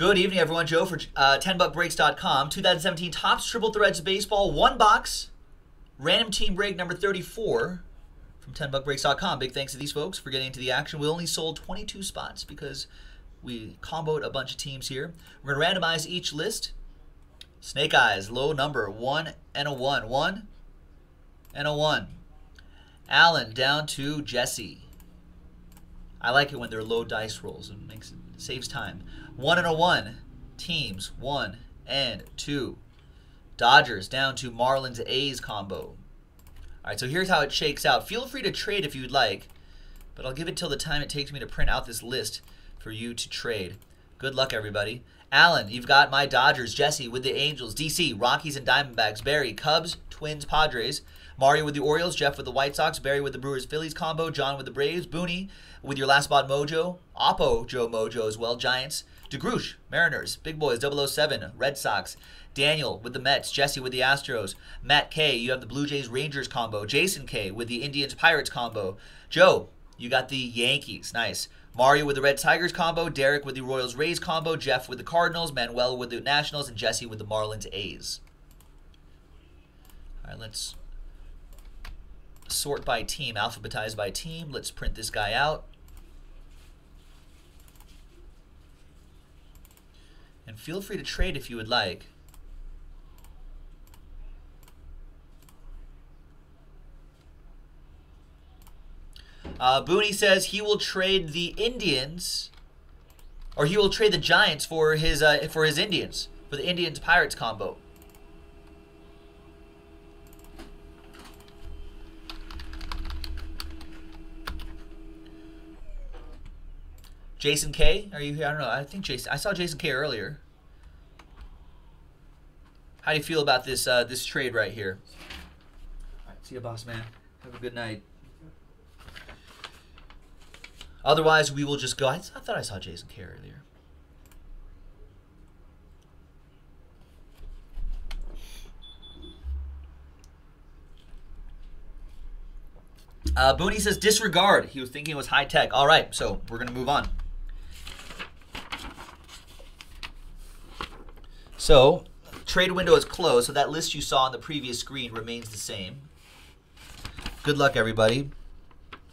Good evening, everyone. Joe for uh, 10buckbreaks.com. 2017 Topps Triple Threads Baseball, one box, random team break number 34 from 10buckbreaks.com. Big thanks to these folks for getting into the action. We only sold 22 spots because we comboed a bunch of teams here. We're going to randomize each list. Snake Eyes, low number, 1 and a 1. 1 and a 1. Allen down to Jesse. I like it when they're low dice rolls. It makes it saves time. One and a one. Teams one and two. Dodgers down to Marlins A's combo. All right, so here's how it shakes out. Feel free to trade if you'd like, but I'll give it till the time it takes me to print out this list for you to trade. Good luck, everybody. Allen, you've got my Dodgers. Jesse with the Angels. DC, Rockies and Diamondbacks. Barry, Cubs, Twins, Padres. Mario with the Orioles. Jeff with the White Sox. Barry with the Brewers, Phillies combo. John with the Braves. Booney with your last spot mojo. Oppo Joe Mojo as well. Giants. DeGroosh, Mariners. Big Boys, 007, Red Sox. Daniel with the Mets, Jesse with the Astros, Matt K, you have the Blue Jays Rangers combo, Jason K with the Indians Pirates combo, Joe, you got the Yankees, nice. Mario with the Red Tigers combo, Derek with the Royals Rays combo, Jeff with the Cardinals, Manuel with the Nationals, and Jesse with the Marlins A's. All right, let's sort by team, alphabetize by team. Let's print this guy out. And feel free to trade if you would like. Uh, Booney says he will trade the Indians, or he will trade the Giants for his uh, for his Indians for the Indians Pirates combo. Jason K, are you here? I don't know. I think Jason. I saw Jason K earlier. How do you feel about this uh, this trade right here? All right, see you, boss man. Have a good night. Otherwise, we will just go. I, thought I saw Jason K earlier. Uh, Booney says disregard. He was thinking it was high tech. All right, so we're gonna move on. So, trade window is closed, so that list you saw on the previous screen remains the same. Good luck, everybody.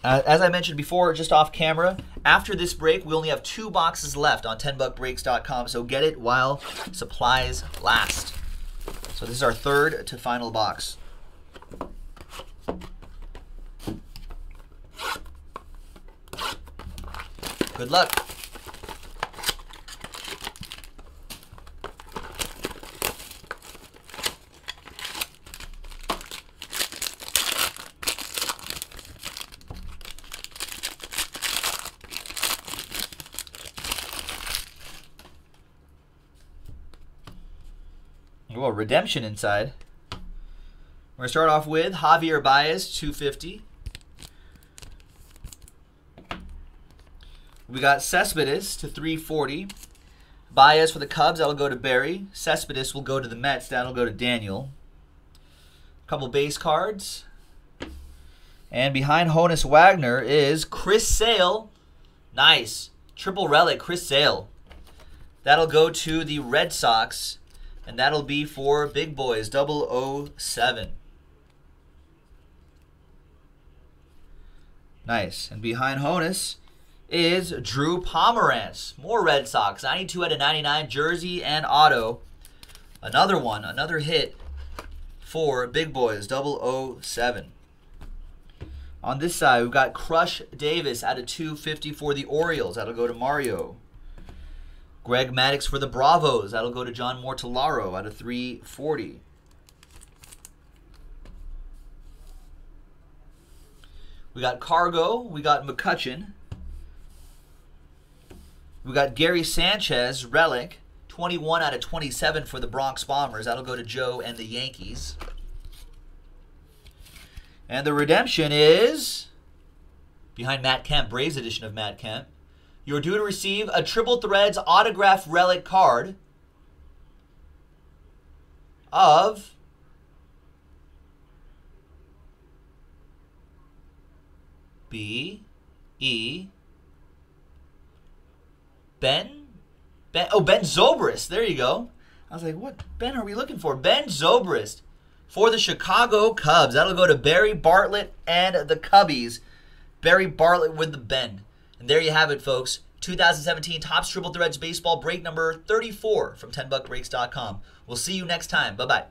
Uh, as I mentioned before, just off camera, after this break, we only have two boxes left on 10buckbreaks.com, so get it while supplies last. So this is our third to final box. Good luck. Well, redemption inside. We're going to start off with Javier Baez, 250. We got Cespedes to 340. Baez for the Cubs, that'll go to Barry. Cespedes will go to the Mets, that'll go to Daniel. A couple base cards. And behind Honus Wagner is Chris Sale. Nice. Triple relic, Chris Sale. That'll go to the Red Sox. And that'll be for Big Boys 007. Nice. And behind Honus is Drew Pomeranz. More Red Sox. 92 out of 99 jersey and auto. Another one, another hit for Big Boys 007. On this side, we've got Crush Davis out of 250 for the Orioles. That'll go to Mario. Greg Maddux for the Bravos. That'll go to John Mortellaro out of 340. We got Cargo. We got McCutchen. We got Gary Sanchez, Relic. 21 out of 27 for the Bronx Bombers. That'll go to Joe and the Yankees. And the redemption is behind Matt Kemp, Braves edition of Matt Kemp. You're due to receive a Triple Threads autograph relic card of B E Ben Ben, oh, Ben Zobrist. There you go. I was like, what Ben are we looking for? Ben Zobrist for the Chicago Cubs. That'll go to Barry Bartlett and the Cubbies. Barry Bartlett with the Ben. And there you have it, folks. 2017 Topps Triple Threads Baseball break number 34 from 10buckbreaks.com. We'll see you next time. Bye bye.